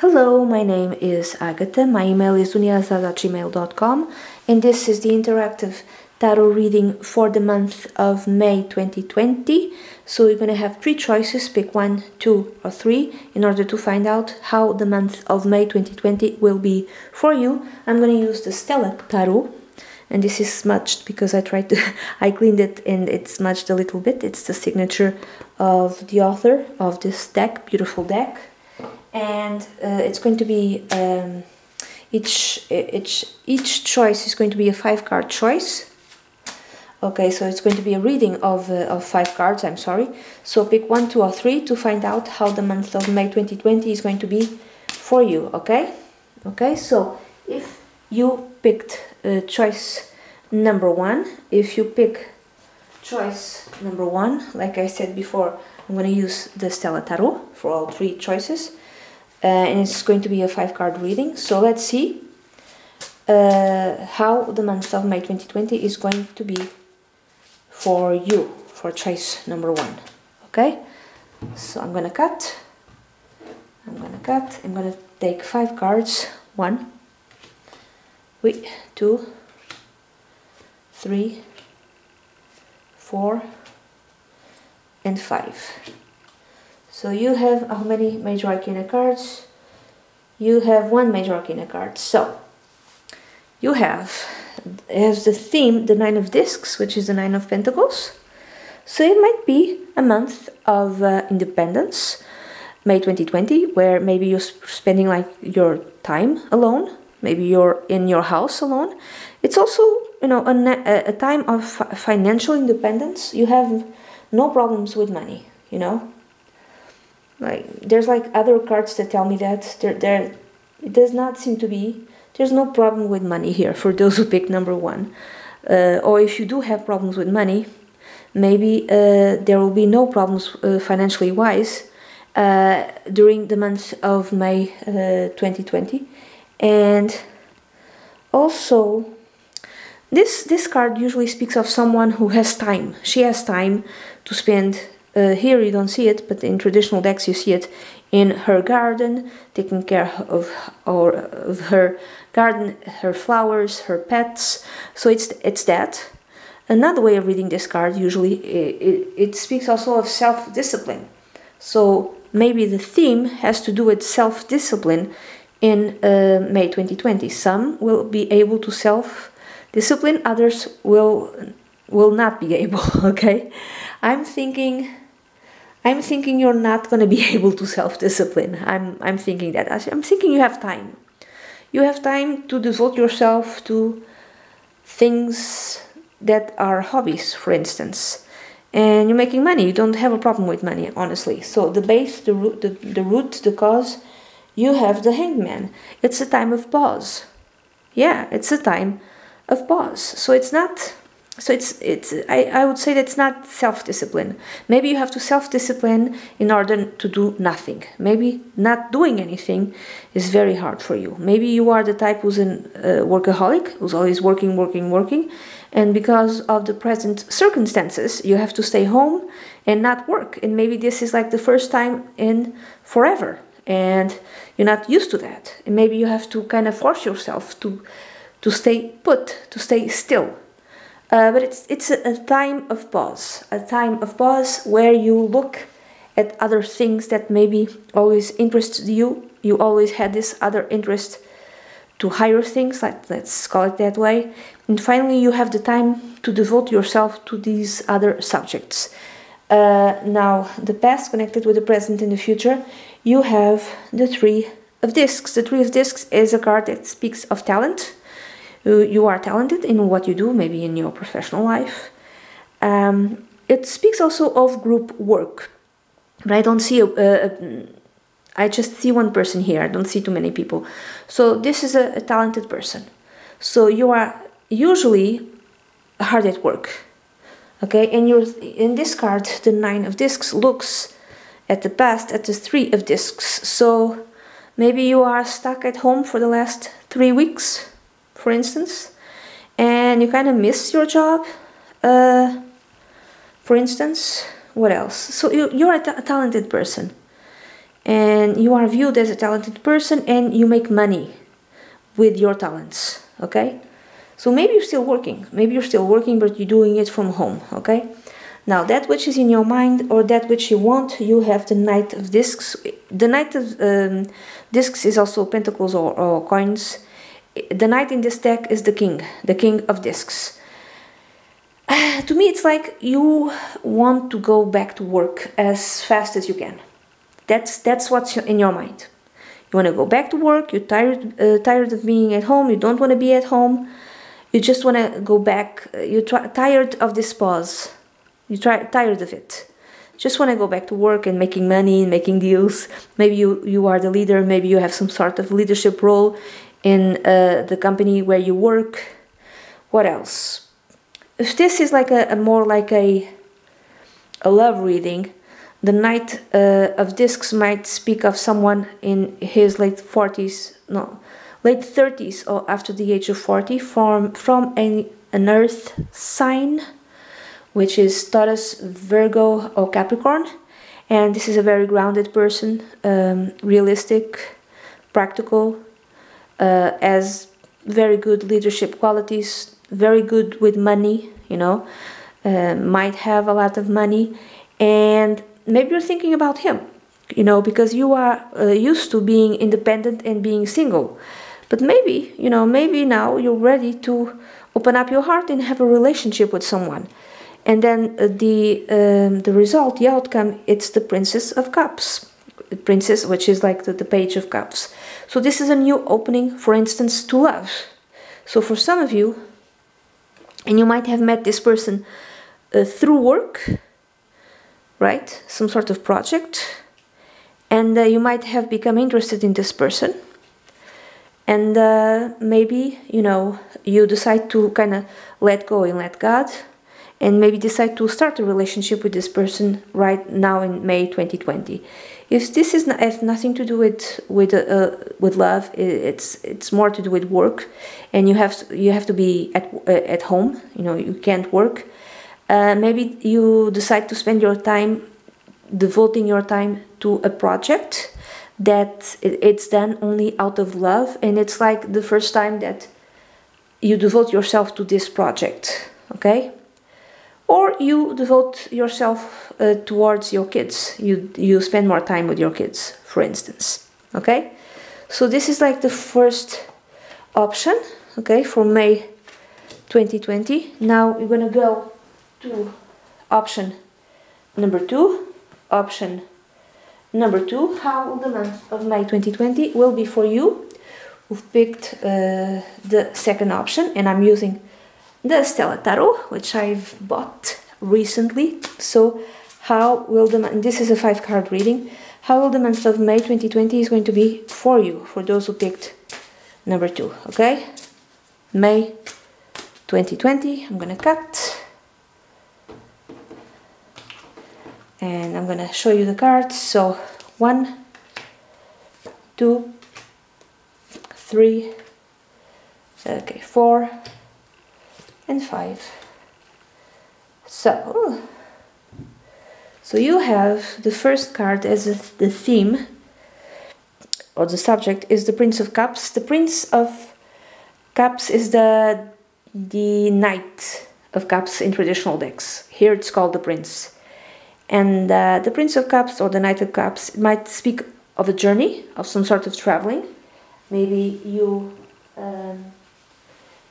Hello, my name is Agatha. My email is dunyazade.gmail.com and this is the interactive tarot reading for the month of May 2020. So you're going to have three choices, pick one, two, or three, in order to find out how the month of May 2020 will be for you. I'm going to use the Stella Tarot and this is smudged because I tried to I cleaned it and it's smudged a little bit. It's the signature of the author of this deck, beautiful deck and uh, it's going to be um, each each each choice is going to be a five card choice. Okay so it's going to be a reading of, uh, of five cards i'm sorry. So pick one two or three to find out how the month of may 2020 is going to be for you okay? Okay so if you picked uh, choice number one if you pick choice number one like i said before i'm going to use the stella tarot for all three choices uh, and it's going to be a five card reading. So let's see uh, how the month of May 2020 is going to be for you, for choice number one. Okay, so I'm gonna cut. I'm gonna cut. I'm gonna take five cards. One, wait, two, three, four, and five. So you have how many major arcana cards? You have one major arcana card. So you have as the theme the nine of discs, which is the nine of pentacles. So it might be a month of uh, independence, May 2020, where maybe you're spending like your time alone. Maybe you're in your house alone. It's also you know a, a time of financial independence. You have no problems with money. You know like there's like other cards that tell me that there there it does not seem to be. There's no problem with money here for those who pick number one. Uh, or if you do have problems with money maybe uh, there will be no problems uh, financially wise uh, during the month of May 2020 uh, and also this this card usually speaks of someone who has time. She has time to spend uh, here you don't see it, but in traditional decks you see it in her garden, taking care of or of her garden, her flowers, her pets. So it's it's that. Another way of reading this card usually it, it, it speaks also of self-discipline. So maybe the theme has to do with self-discipline in uh, May 2020. Some will be able to self-discipline, others will will not be able. Okay, I'm thinking I'm thinking you're not going to be able to self-discipline. I'm I'm thinking that. I'm thinking you have time. You have time to devote yourself to things that are hobbies, for instance. And you're making money. You don't have a problem with money, honestly. So the base, the root, the, the root, the cause, you have the hangman. It's a time of pause. Yeah, it's a time of pause. So it's not so it's it's I, I would say that's not self-discipline. Maybe you have to self-discipline in order to do nothing. Maybe not doing anything is very hard for you. Maybe you are the type who's a uh, workaholic who's always working working working and because of the present circumstances you have to stay home and not work. And maybe this is like the first time in forever and you're not used to that. And maybe you have to kind of force yourself to to stay put to stay still uh, but it's it's a, time of pause, a time of pause where you look at other things that maybe always interested you. You always had this other interest to higher things, like let's call it that way. And finally, you have the time to devote yourself to these other subjects. Uh, now, the past connected with the present and the future, you have the Three of Discs. The Three of Discs is a card that speaks of talent you are talented in what you do, maybe in your professional life. Um, it speaks also of group work. But I don't see a, a, a I just see one person here. I don't see too many people. So this is a, a talented person. So you are usually hard at work. Okay, and you're in this card, the nine of discs looks at the past at the three of discs. So maybe you are stuck at home for the last three weeks for instance, and you kind of miss your job, uh, for instance, what else? So you, you're a, talented person and you are viewed as a talented person and you make money with your talents okay? So maybe you're still working maybe you're still working but you're doing it from home okay? Now that which is in your mind or that which you want you have the knight of discs. The knight of um, discs is also pentacles or, or coins the knight in this deck is the king the king of discs to me it's like you want to go back to work as fast as you can. That's that's what's in your mind. You want to go back to work you're tired uh, tired of being at home you don't want to be at home. You just want to go back uh, you're tired of this pause. You're tired of it. Just want to go back to work and making money and making deals. Maybe you you are the leader maybe you have some sort of leadership role in uh, the company where you work what else if this is like a, a more like a a love reading the Knight uh, of Discs might speak of someone in his late 40s, no, late 30s or after the age of 40 from, from a, an earth sign, which is Taurus, Virgo, or Capricorn. And this is a very grounded person, um, realistic, practical, uh, has very good leadership qualities, very good with money, you know, uh, might have a lot of money and maybe you're thinking about him, you know, because you are uh, used to being independent and being single. But maybe, you know, maybe now you're ready to open up your heart and have a relationship with someone. And then uh, the um, the result, the outcome, it's the Princess of Cups. Princess, which is like the, the Page of Cups. So this is a new opening, for instance, to love. So for some of you, and you might have met this person uh, through work, right? Some sort of project. And uh, you might have become interested in this person. And uh, maybe, you know, you decide to kind of let go and let God. And maybe decide to start a relationship with this person right now in May 2020. If this is not, has nothing to do with with uh, with love, it's it's more to do with work, and you have you have to be at uh, at home. You know, you can't work. Uh, maybe you decide to spend your time devoting your time to a project that it's done only out of love. And it's like the first time that you devote yourself to this project okay or you devote yourself uh, towards your kids. You you spend more time with your kids for instance. Okay? So this is like the first option okay for may 2020 now we're gonna go to option number two. Option number two, how the month of May 2020 will be for you. Who've picked uh, the second option and I'm using the Stella Tarot which I've bought recently. So how will the this is a five card reading. How will the month of May 2020 is going to be for you for those who picked number two okay? May 2020 I'm gonna cut. And I'm gonna show you the cards. So one two three okay four and five so so you have the first card as the theme or the subject is the Prince of Cups the Prince of Cups is the the Knight of Cups in traditional decks here it's called the Prince and uh, the Prince of Cups or the Knight of Cups might speak of a journey, of some sort of traveling. Maybe you um,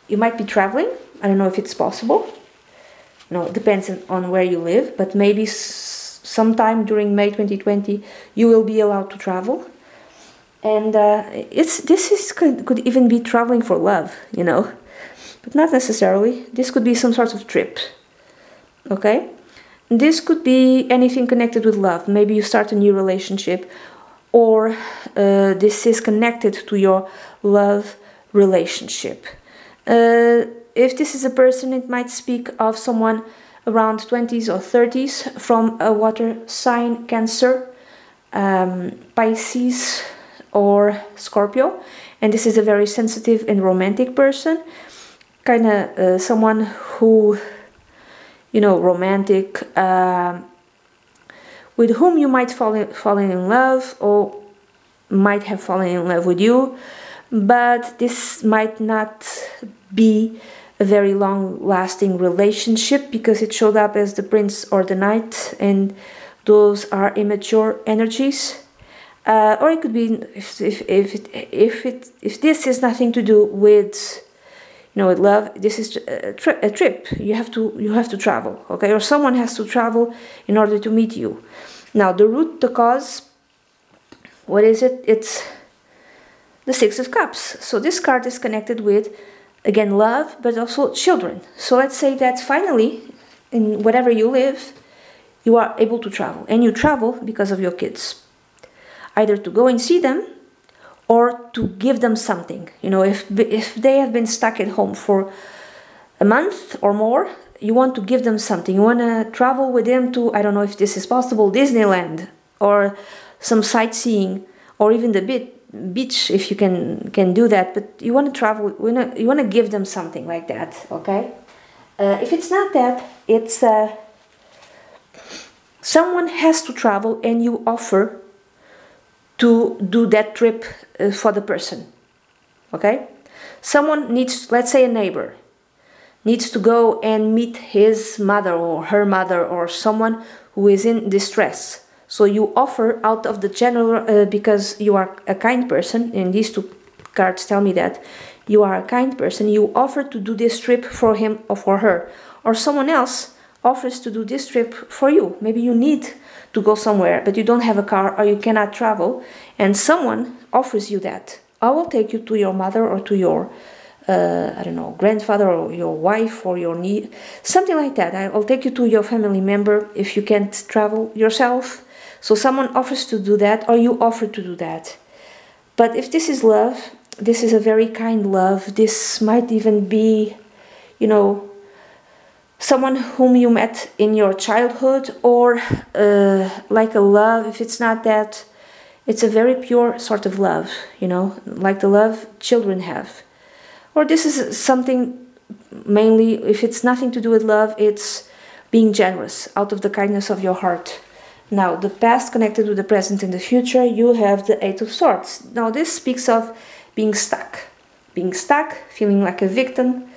you might be traveling. I don't know if it's possible. No, it depends on where you live, but maybe sometime during May 2020 you will be allowed to travel. And uh, it's this is could, could even be traveling for love, you know, but not necessarily. This could be some sort of trip. Okay this could be anything connected with love. Maybe you start a new relationship, or uh, this is connected to your love relationship. Uh, if this is a person, it might speak of someone around 20s or 30s from a water sign, Cancer, um, Pisces, or Scorpio. And this is a very sensitive and romantic person, kind of uh, someone who you know, romantic, uh, with whom you might fall in, fall in love or might have fallen in love with you, but this might not be a very long lasting relationship because it showed up as the prince or the knight, and those are immature energies. Uh, or it could be if if if it, if it if this has nothing to do with you know with love this is a, tri- a trip. You have to you have to travel okay? Or someone has to travel in order to meet you. Now the root the cause what is it? It's the six of cups. So this card is connected with again love but also children so let's say that finally in whatever you live you are able to travel and you travel because of your kids either to go and see them or to give them something. You know, if, if they have been stuck at home for a month or more, you want to give them something. You want to travel with them to, I don't know if this is possible, Disneyland or some sightseeing or even the bit, beach if you can can do that. But you want to travel, you want to give them something like that, okay? Uh, if it's not that, it's uh, someone has to travel and you offer to do that trip uh, for the person. Okay? Someone needs, let's say a neighbor, needs to go and meet his mother or her mother or someone who is in distress. So you offer out of the general, uh, because you are a kind person, and these two cards tell me that you are a kind person, you offer to do this trip for him or for her. Or someone else offers to do this trip for you. Maybe you need to go somewhere, but you don't have a car or you cannot travel, and someone offers you that. I will take you to your mother or to your, uh, I don't know, grandfather or your wife or your niece, something like that. I'll take you to your family member if you can't travel yourself. So someone offers to do that, or you offer to do that. But if this is love, this is a very kind love. This might even be, you know, someone whom you met in your childhood or uh, like a love if it's not that it's a very pure sort of love you know like the love children have or this is something mainly if it's nothing to do with love it's being generous out of the kindness of your heart now the past connected with the present and the future you have the eight of swords now this speaks of being stuck being stuck feeling like a victim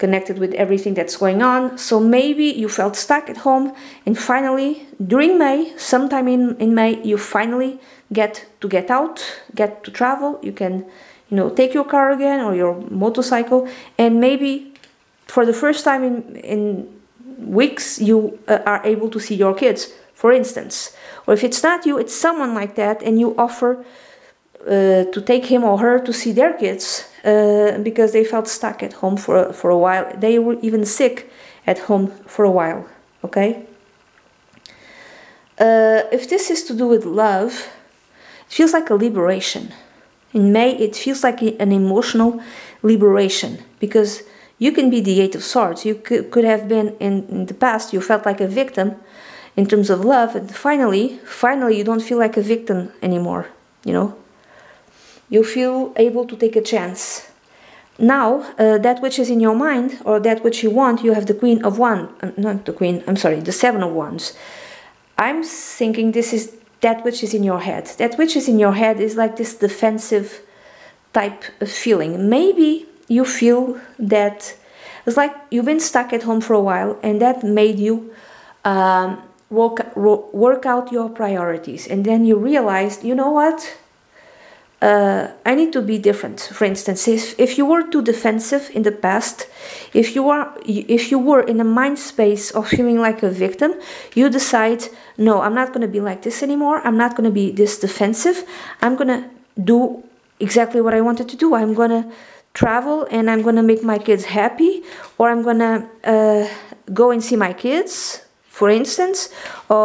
connected with everything that's going on. So maybe you felt stuck at home, and finally, during May, sometime in, in May, you finally get to get out, get to travel. You can, you know, take your car again or your motorcycle, and maybe for the first time in, in weeks, you uh, are able to see your kids, for instance. Or if it's not you, it's someone like that, and you offer uh, to take him or her to see their kids uh, because they felt stuck at home for, for a while. They were even sick at home for a while. Okay? Uh, if this is to do with love, it feels like a liberation. In May, it feels like an emotional liberation because you can be the Eight of Swords. You could, could have been in, in the past, you felt like a victim in terms of love, and finally, finally, you don't feel like a victim anymore. You know, you feel able to take a chance. Now, uh, that which is in your mind or that which you want, you have the Queen of one uh, not the Queen, I'm sorry, the Seven of Wands. I'm thinking this is that which is in your head. That which is in your head is like this defensive type of feeling. Maybe you feel that it's like you've been stuck at home for a while and that made you um, work, work out your priorities. And then you realize you know what? uh, I need to be different. For instance, if, if you were too defensive in the past, if you are if you were in a mind space of feeling like a victim, you decide, no, I'm not going to be like this anymore. I'm not going to be this defensive. I'm going to do exactly what I wanted to do. I'm going to travel and I'm going to make my kids happy, or I'm going to uh, go and see my kids, for instance, or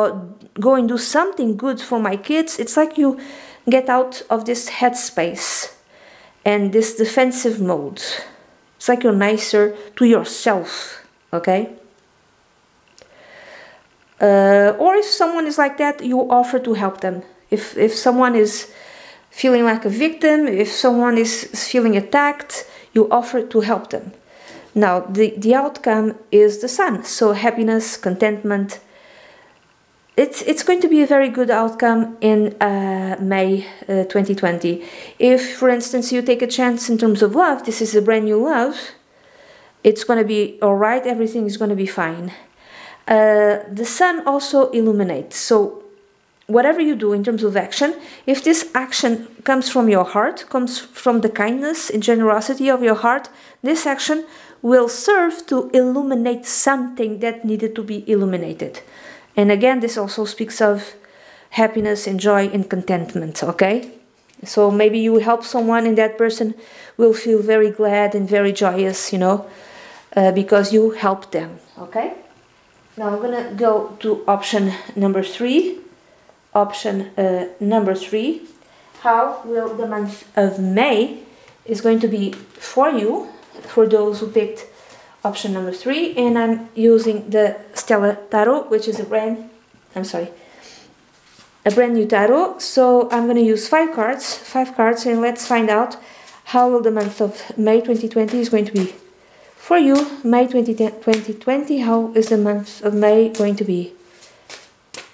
go and do something good for my kids. It's like you get out of this headspace and this defensive mode. It's like you're nicer to yourself, okay? Uh, or if someone is like that, you offer to help them. If, if someone is feeling like a victim, if someone is feeling attacked, you offer to help them. Now, the, the outcome is the sun. So, happiness, contentment, it's it's going to be a very good outcome in uh, May uh, 2020. If, for instance, you take a chance in terms of love, this is a brand new love. It's going to be all right. Everything is going to be fine. Uh, the sun also illuminates. So, whatever you do in terms of action, if this action comes from your heart, comes from the kindness and generosity of your heart, this action will serve to illuminate something that needed to be illuminated. And again, this also speaks of happiness and joy and contentment, okay? So maybe you help someone and that person will feel very glad and very joyous, you know, uh, because you help them, okay? Now I'm gonna go to option number three. Option uh, number three. How will the month of May is going to be for you, for those who picked option number three and I'm using the Stella Tarot which is a brand I'm sorry a brand new tarot. So I'm gonna use five cards five cards and let's find out how will the month of May 2020 is going to be for you. May 2020 how is the month of May going to be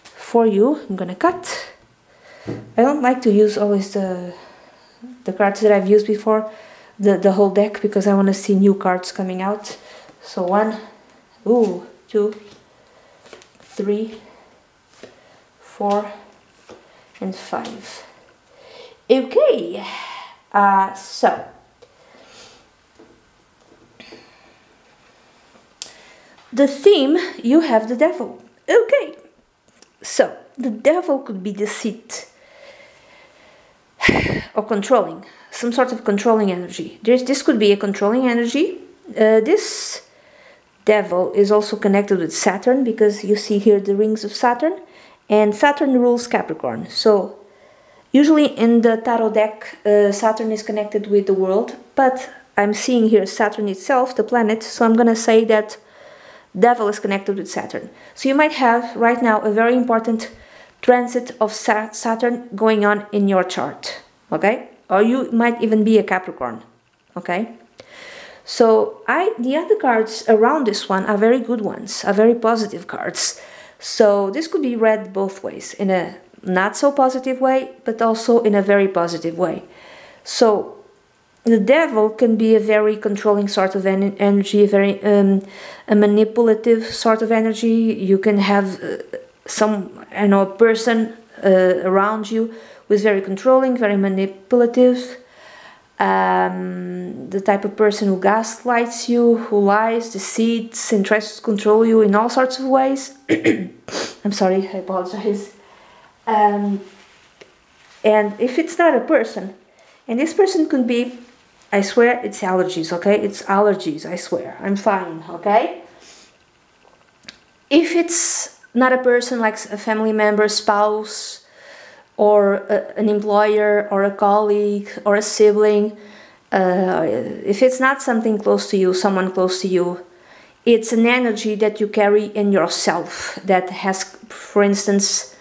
for you? I'm gonna cut. I don't like to use always the the cards that I've used before the, the whole deck because I want to see new cards coming out so one, ooh, two, three, four, and five. Okay, uh, so the theme you have the devil. Okay, so the devil could be deceit or controlling, some sort of controlling energy. There's, this could be a controlling energy. Uh, this devil is also connected with Saturn because you see here the rings of Saturn and Saturn rules Capricorn. So usually in the tarot deck uh, Saturn is connected with the world but I'm seeing here Saturn itself, the planet, so I'm gonna say that devil is connected with Saturn. So you might have right now a very important transit of Saturn going on in your chart, okay? Or you might even be a Capricorn, okay? So I the other cards around this one are very good ones, are very positive cards. So this could be read both ways, in a not so positive way, but also in a very positive way. So the devil can be a very controlling sort of en energy, very um, a manipulative sort of energy. You can have uh, some, you know, person uh, around you who is very controlling, very manipulative um, the type of person who gaslights you, who lies, deceits, and tries to control you in all sorts of ways. I'm sorry, I apologize. Um, and if it's not a person, and this person could be, I swear it's allergies, okay? It's allergies, I swear. I'm fine, okay? If it's not a person like a family member, spouse, or a, an employer or a colleague or a sibling, uh, if it's not something close to you, someone close to you, it's an energy that you carry in yourself that has, for instance,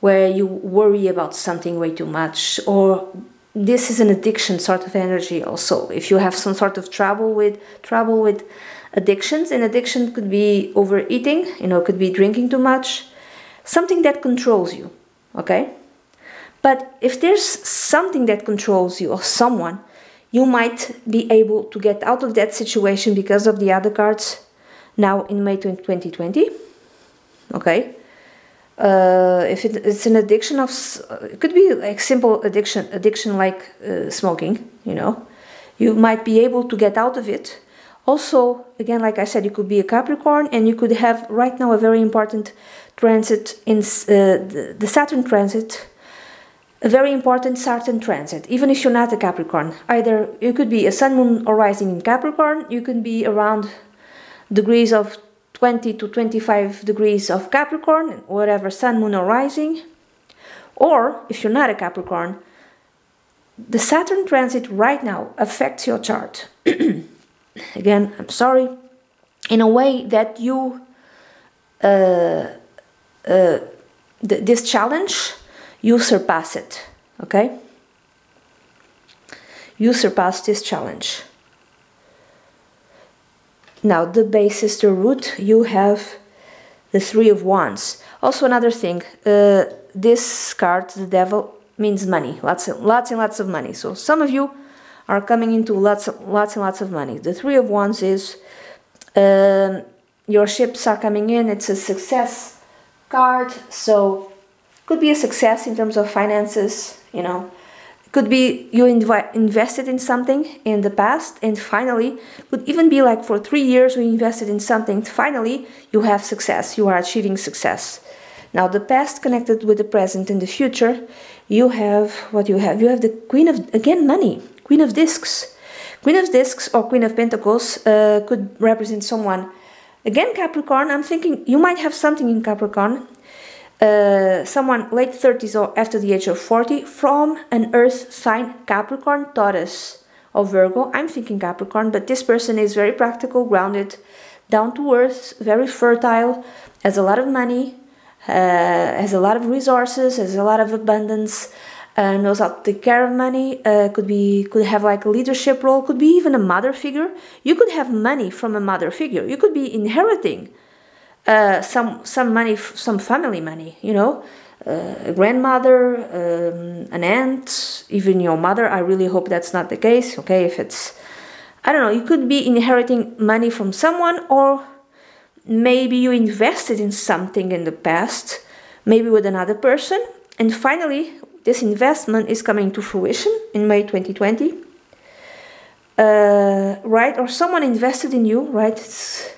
where you worry about something way too much, or this is an addiction sort of energy also. If you have some sort of trouble with trouble with addictions, and addiction could be overeating, you know, could be drinking too much, something that controls you, okay? But if there's something that controls you or someone, you might be able to get out of that situation because of the other cards now in May 2020. Okay. Uh, if it, it's an addiction of, it could be like simple addiction, addiction like uh, smoking, you know, you might be able to get out of it. Also, again, like I said, you could be a Capricorn and you could have right now a very important transit in uh, the, Saturn transit a very important Saturn transit, even if you're not a Capricorn. Either you could be a sun, moon, or rising in Capricorn, you can be around degrees of 20 to 25 degrees of Capricorn, whatever sun, moon, or rising. Or if you're not a Capricorn, the Saturn transit right now affects your chart. Again, I'm sorry, in a way that you, uh, uh, th this challenge you surpass it, okay? You surpass this challenge. Now, the base is the root, you have the Three of Wands. Also, another thing, uh, this card, the Devil, means money, lots and lots and lots of money. So some of you are coming into lots, lots and lots of money. The Three of Wands is um, your ships are coming in. It's a success card, so could be a success in terms of finances. You know, could be you inv- invested in something in the past and finally could even be like for three years we invested in something finally you have success you are achieving success now the past connected with the present and the future you have what you have you have the queen of again money queen of discs queen of discs or queen of pentacles uh, could represent someone again capricorn i'm thinking you might have something in capricorn uh, someone late 30s or after the age of 40 from an earth sign Capricorn, Taurus, or Virgo. I'm thinking Capricorn, but this person is very practical, grounded, down to earth, very fertile, has a lot of money, uh, has a lot of resources, has a lot of abundance. Uh, knows how to take care of money uh, could be could have like a leadership role could be even a mother figure you could have money from a mother figure you could be inheriting uh, some some money, some family money, you know, uh, a grandmother, um, an aunt, even your mother. I really hope that's not the case. Okay, if it's, I don't know, you could be inheriting money from someone, or maybe you invested in something in the past, maybe with another person, and finally this investment is coming to fruition in May 2020. Uh, right, or someone invested in you, right? It's,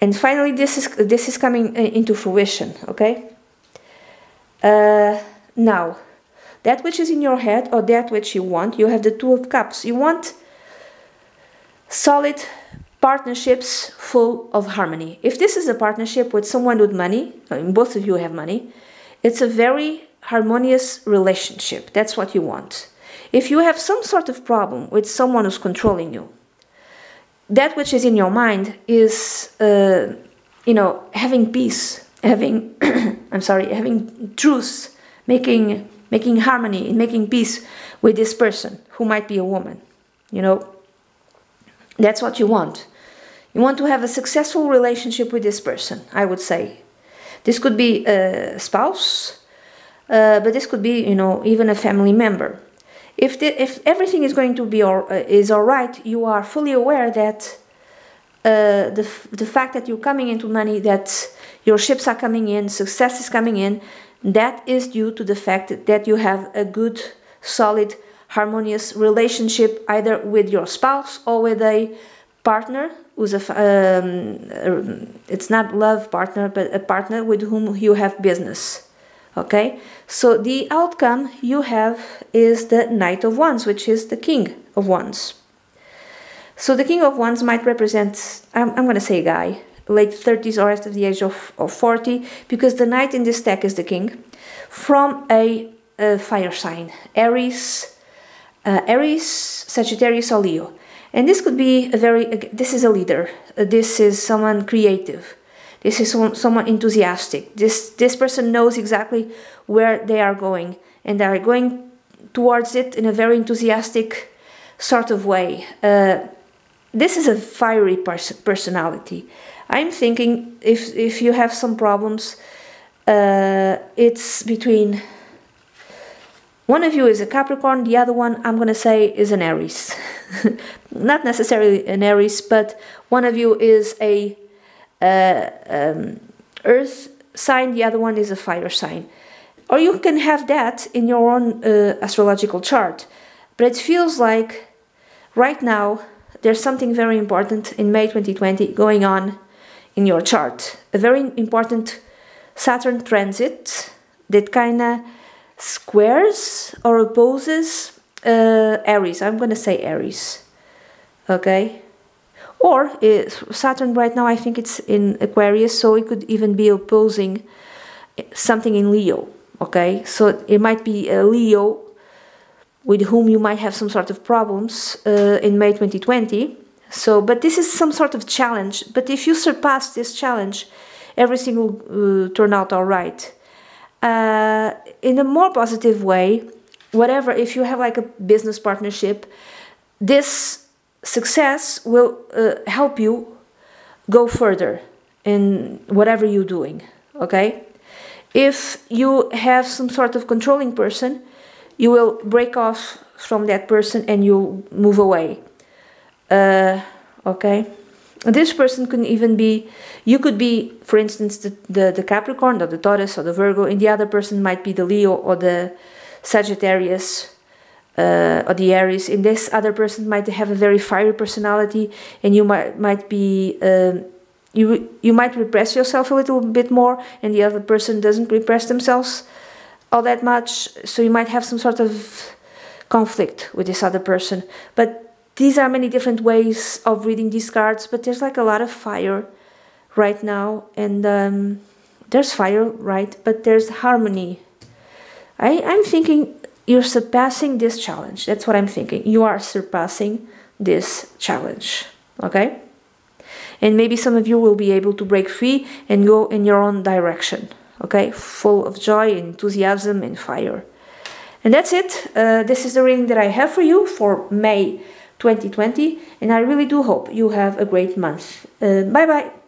and finally this is this is coming uh, into fruition okay uh, now that which is in your head or that which you want you have the two of cups you want solid partnerships full of harmony if this is a partnership with someone with money I mean, both of you have money it's a very harmonious relationship that's what you want if you have some sort of problem with someone who's controlling you that which is in your mind is, uh, you know, having peace, having, I'm sorry, having truth, making making harmony and making peace with this person who might be a woman. You know, that's what you want. You want to have a successful relationship with this person, I would say. This could be a spouse, uh, but this could be, you know, even a family member. If the, if everything is going to be all, uh, is all right, you are fully aware that uh, the the fact that you're coming into money, that your ships are coming in, success is coming in, that is due to the fact that, you have a good, solid, harmonious relationship either with your spouse or with a partner who's a um, it's not love partner but a partner with whom you have business okay? So the outcome you have is the knight of wands which is the king of wands. So the king of wands might represent i'm, I'm going to say guy late 30s or after the age of, of 40 because the knight in this deck is the king from a, a fire sign aries uh, aries sagittarius or leo. And this could be a very this is a leader. This is someone creative this is someone enthusiastic. This, this person knows exactly where they are going and they are going towards it in a very enthusiastic sort of way. Uh, this is a fiery pers personality. I'm thinking if, if you have some problems, uh, it's between one of you is a Capricorn, the other one I'm going to say is an Aries. Not necessarily an Aries, but one of you is a uh, um, earth sign, the other one is a fire sign. Or you can have that in your own uh, astrological chart. But it feels like right now there's something very important in May 2020 going on in your chart. A very important Saturn transit that kind of squares or opposes uh, Aries. I'm going to say Aries. Okay? Or Saturn right now, I think it's in Aquarius, so it could even be opposing something in Leo. Okay, so it might be a Leo with whom you might have some sort of problems uh, in May 2020. So, but this is some sort of challenge. But if you surpass this challenge, everything will uh, turn out all right. Uh, in a more positive way, whatever, if you have like a business partnership, this success will uh, help you go further in whatever you're doing. Okay? If you have some sort of controlling person, you will break off from that person and you'll move away. Uh, okay? This person could even be, you could be, for instance, the, the, the Capricorn or the Taurus or the Virgo, and the other person might be the Leo or the Sagittarius uh, or the Aries. In this other person might have a very fiery personality, and you might might be um, you you might repress yourself a little bit more, and the other person doesn't repress themselves all that much. So you might have some sort of conflict with this other person. But these are many different ways of reading these cards. But there's like a lot of fire right now, and um, there's fire, right? But there's harmony. I I'm thinking you're surpassing this challenge. That's what I'm thinking. You are surpassing this challenge. Okay? And maybe some of you will be able to break free and go in your own direction. Okay? Full of joy, enthusiasm, and fire. And that's it. Uh, this is the reading that I have for you for May 2020. And I really do hope you have a great month. Uh, bye bye.